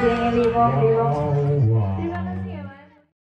Limong Limong.